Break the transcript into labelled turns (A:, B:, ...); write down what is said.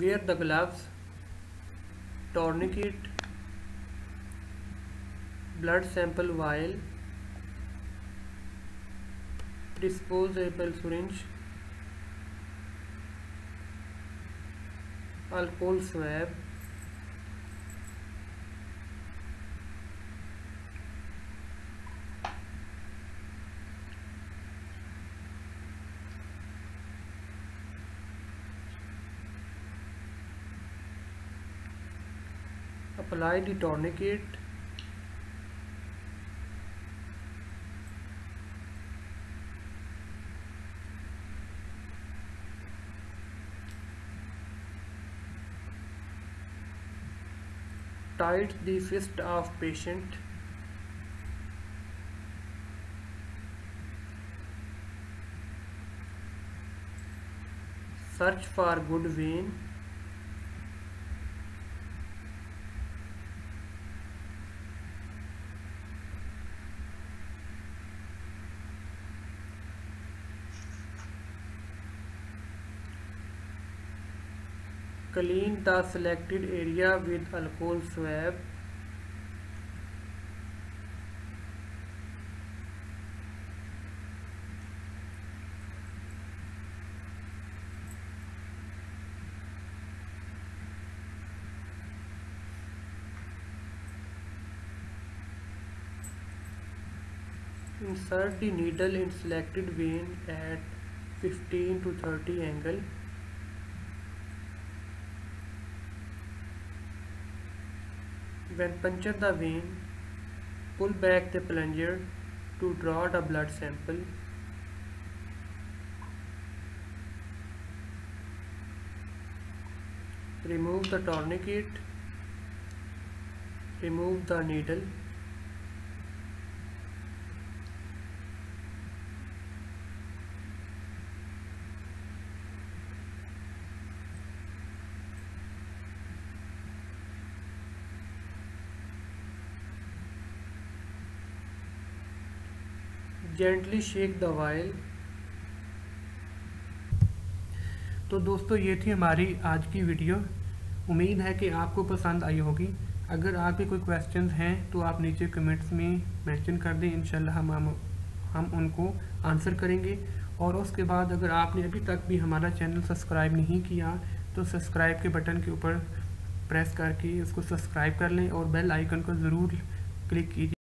A: wear the gloves tourniquet blood sample vial disposable syringe alcohol swab apply the tourniquet tight the fist of patient search for good vein Clean the selected area with alcohol swab. Insert the needle in selected vein at 15 to 30 angle. When puncture the vein, pull back the plunger to draw the blood sample. Remove the tourniquet. Remove the needle. Gently shake the vial तो दोस्तों, ये थी हमारी आज की video उम्मीद है कि आपको पसंद आई होगी. अगर आपके कोई क्वेश्चन हैं तो आप नीचे कमेंट्स में मेंशन कर दें. इंशाल्लाह हम हम हम उनको आंसर करेंगे. और उसके बाद अगर आपने अभी तक भी हमारा चैनल सब्सक्राइब नहीं किया तो सब्सक्राइब के बटन के ऊपर प्रेस करके उसको सब्सक्राइब कर लें और बेल आइकन को ज़रूर क्लिक कीजिए।